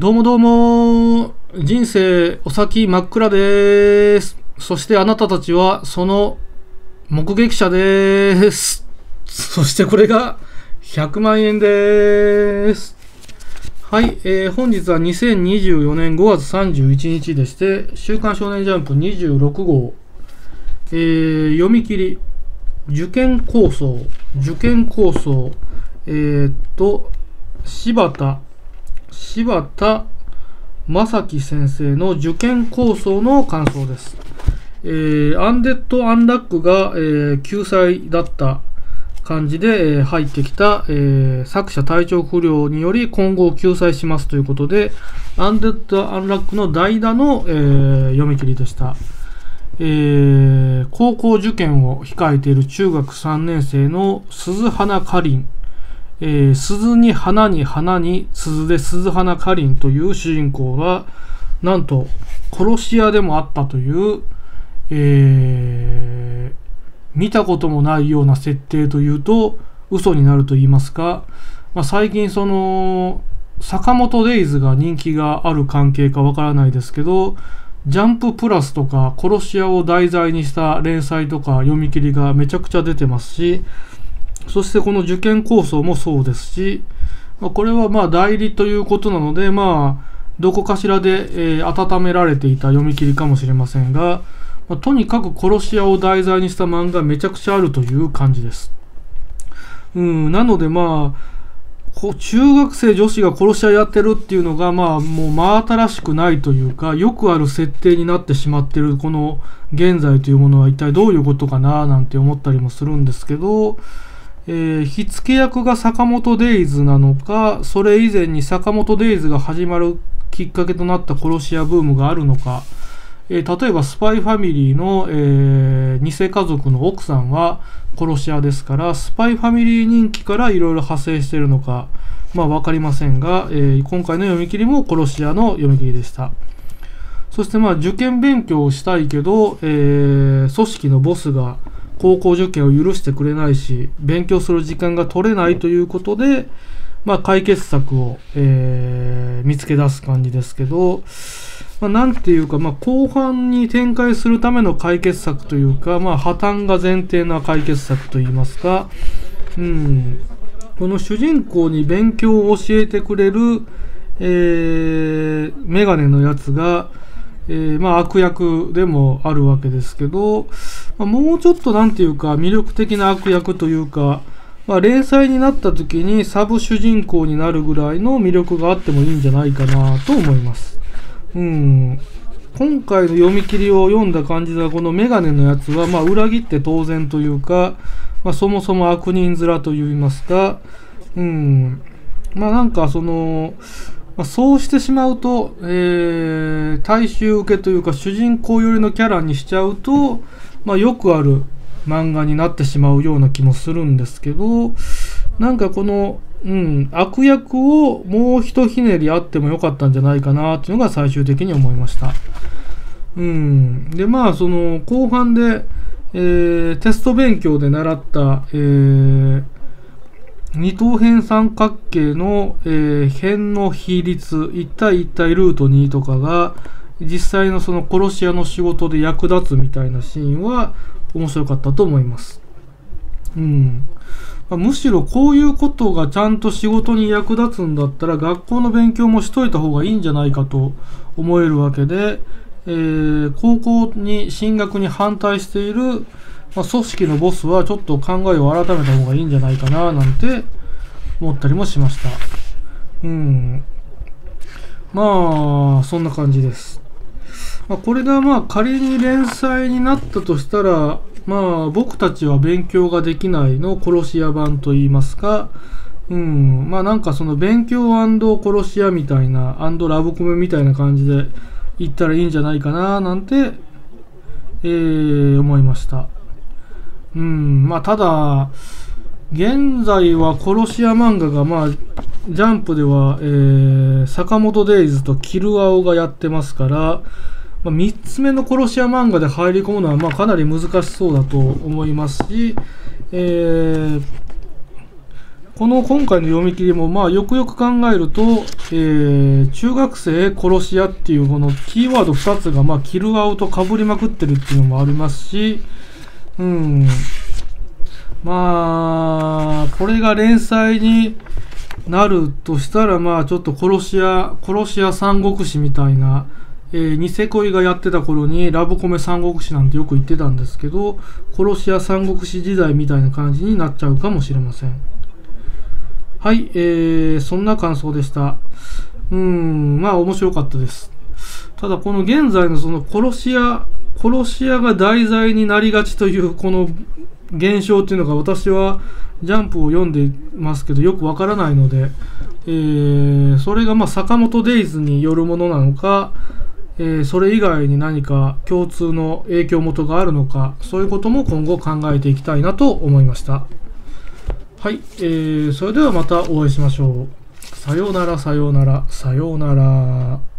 どうもどうも、人生お先真っ暗です。そしてあなたたちはその目撃者です。そしてこれが100万円です。はい、えー本日は2024年5月31日でして、週刊少年ジャンプ26号、えー読み切り、受験構想、受験構想、えーっと、柴田、柴田将希先生の受験抗争の感想です。えーアンデッド・アンラックが、えー休載だった感じで、えー入ってきた、え作者体調不良により今号休載しますということで、アンデッド・アンラックの代打の、え読み切りでした。え高校受験を控えている中学3年生の鈴花かりん、えー鈴に花に花に鈴で鈴花かりんという主人公が、なんと殺し屋でもあったという、えー見たこともないような設定というと嘘になると言いますか、まあ、最近その坂本デイズが人気がある関係かわからないですけどジャンププラスとか殺し屋を題材にした連載とか読み切りがめちゃくちゃ出てますしそしてこの受験構想もそうですし、まあ、これはまあ代理ということなのでまあどこかしらで、えー温められていた読み切りかもしれませんが、まあとにかく殺し屋を題材にした漫画めちゃくちゃあるという感じです。うん、なのでまあ、こ中学生女子が殺し屋やってるっていうのがまあもう真新しくないというか、よくある設定になってしまってるこの現在というものは一体どういうことかななんて思ったりもするんですけど、えー火付け役が坂本デイズなのか、それ以前に坂本デイズが始まるきっかけとなった殺し屋ブームがあるのか、えー例えばスパイファミリーの、えー偽家族の奥さんは殺し屋ですから、スパイファミリー人気からいろいろ派生しているのか、まあわかりませんが、えー今回の読み切りも殺し屋の読み切りでした。そしてまあ受験勉強をしたいけど、えー組織のボスが高校受験を許してくれないし、勉強する時間が取れないということで、まあ解決策を、えー見つけ出す感じですけど、まあ、なんていうか、まあ、後半に展開するための解決策というか、まあ、破綻が前提な解決策といいますか、うん、この主人公に勉強を教えてくれる、えー、メガネのやつが、えーまあ、悪役でもあるわけですけど、まあ、もうちょっとなんていうか魅力的な悪役というか、まあ、連載になった時にサブ主人公になるぐらいの魅力があってもいいんじゃないかなと思います。うん。今回の読み切りを読んだ感じでは、このメガネのやつは、まあ、裏切って当然というか、まあ、そもそも悪人面といいますか、うん。まあ、なんかその、まあ、そうしてしまうと、えー、大衆受けというか、主人公寄りのキャラにしちゃうと、まあ、よくある漫画になってしまうような気もするんですけど、なんかこの、うん、悪役をもうひとひねりあってもよかったんじゃないかなっていうのが最終的に思いました。うん。で、まあ、その、後半で、えーテスト勉強で習った、えー二等辺三角形の、えー辺の比率、1対1対ルート2とかが、実際のその殺し屋の仕事で役立つみたいなシーンは面白かったと思います。うん。まむしろこういうことがちゃんと仕事に役立つんだったら学校の勉強もしといた方がいいんじゃないかと思えるわけで、えー高校に進学に反対している、まあ、組織のボスはちょっと考えを改めた方がいいんじゃないかななんて思ったりもしました。うん。まあ、そんな感じです。まあ、これがまあ仮に連載になったとしたら、まあ僕たちは勉強ができないの殺し屋版と言いますか、うん、まあなんかその勉強殺し屋みたいな、ラブコメみたいな感じで言ったらいいんじゃないかななんて、えー思いました。うん、まあただ、現在は殺し屋漫画がまあ、ジャンプでは、えー坂本デイズとキルアオがやってますから、まあ、3つ目の殺し屋漫画で入り込むのはまあかなり難しそうだと思いますし、えーこの今回の読み切りも、まあ、よくよく考えると、えー、中学生殺し屋っていうこのキーワード2つが、まあ、キルアウトかぶりまくってるっていうのもありますし、うん。まあ、これが連載になるとしたら、まあ、ちょっと殺し屋、殺し屋三国志みたいな、えー、ニセ恋がやってた頃にラブコメ三国志なんてよく言ってたんですけど、殺し屋三国志時代みたいな感じになっちゃうかもしれません。はい、えー、そんな感想でした。うん、まあ面白かったです。ただこの現在のその殺し屋、殺し屋が題材になりがちというこの現象っていうのが私はジャンプを読んでますけどよくわからないので、えー、それがまあ坂本デイズによるものなのか、えー、それ以外に何か共通の影響元があるのかそういうことも今後考えていきたいなと思いました。はい、えー、それではまたお会いしましょう。さようなら、さようなら、さようなら。